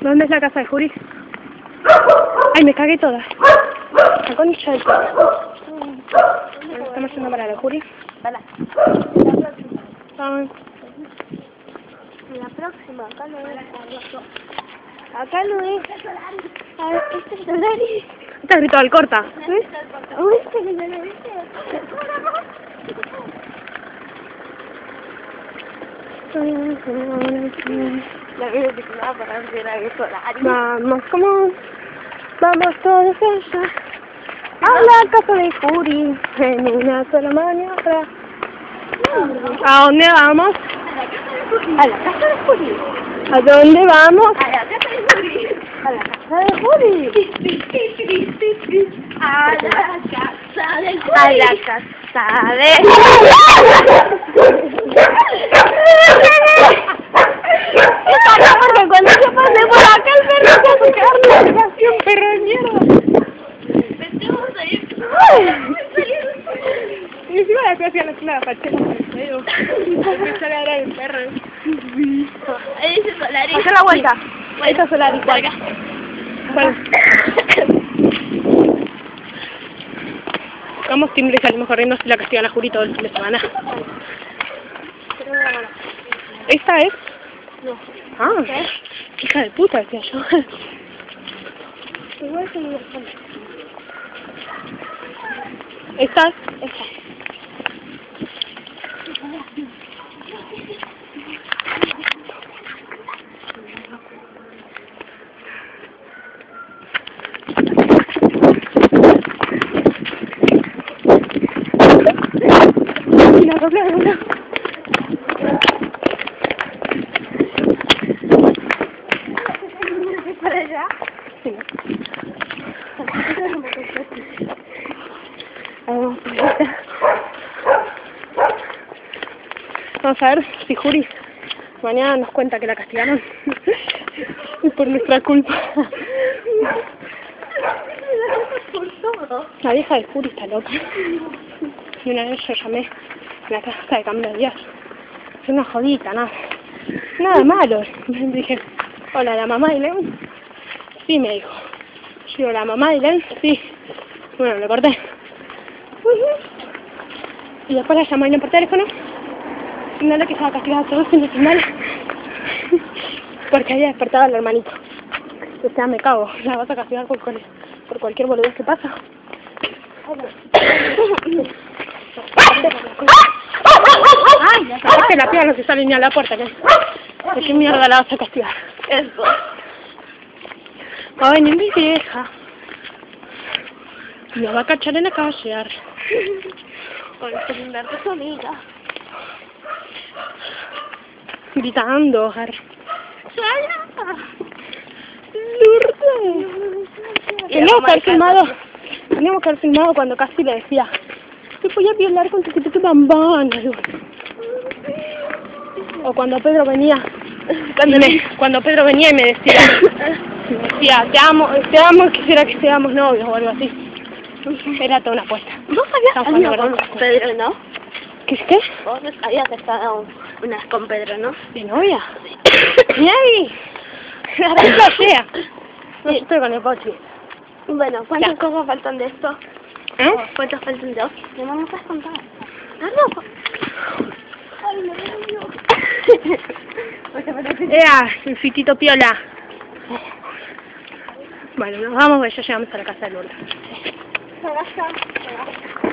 ¿Dónde es la casa de Juri? Ay, me cagué toda. La concha del. Estamos yendo para la Juri. Para. La próxima, acá no es. Acá no es. A ver, este es. Este es Cristóbal Corta. ¿Ves? Uy, es Solari. La vida que va para hacer a Solari. Vamos, como vamos todos allá a la casa de Juri en una sola maniobra. ¿A dónde vamos? A la casa de Juli. ¿A dónde vamos? A la casa de Juli. A la casa de Juli. A la casa de Juli. A la casa de porque cuando yo pasé por acá el perro se hace carne. Casi un perro de mierda. Ahí. Y encima la la la fachera feo. Empezó a ladrar el perro. Ahí dice Solari. Hacer la vuelta. Solari. Bueno. Vamos timbre y salimos corriendo si la castigan a Juri todo el fin de semana. ¿Esta es? No. Ah, hija de puta, decía yo. Igual que mi ¿Esta es? Esa. La doble una. ¿Para allá? Sí. Vamos, a ver si Juri mañana nos cuenta que la castigaron. y por nuestra culpa. La vieja de Juri está loca. Y una vez yo llamé la casa de Camilo Díaz. Es una jodita, nada. Nada malo. Dije, hola, la mamá de León. Sí, me dijo. Yo digo, la mamá de León, sí. Bueno, le corté. Y después la llamé por teléfono. Diciéndole que estaba castigada todo el fin de semana. Porque había despertado al hermanito. O sea, me cago. La vas a castigar por, por cualquier boludez que pasa. Ay, que la no se sale ni a la puerta, ¿qué? ¿De qué mierda la vas a castigar? Eso. Va a venir mi vieja. Me va a cachar en la calle. arre. Por brindar a tu amiga. Gritando, arre. Sola. Lourdes. Teníamos que haber filmado, teníamos que haber filmado cuando casi le decía, te voy a violar con tu bambana. O cuando Pedro venía, cuando, me- cuando Pedro venía y me decía, me decía, te amo, te amo, quisiera que seamos novios o algo así. Era toda una apuesta. Vos jugando con Pedro, ¿no? ¿Qué es qué? Vos estado una vez con Pedro, ¿no? ¿De novia? ¡Yay! La flashea. No, yo estoy con el pochi. Bueno, ¿cuántas cosas faltan de esto? ¿Eh? ¿Cuántas faltan de esto? No me puedes contar. Ah, no. Ea, el fitito piola. Bueno, nos vamos, porque ya llegamos a la casa de Lourdes.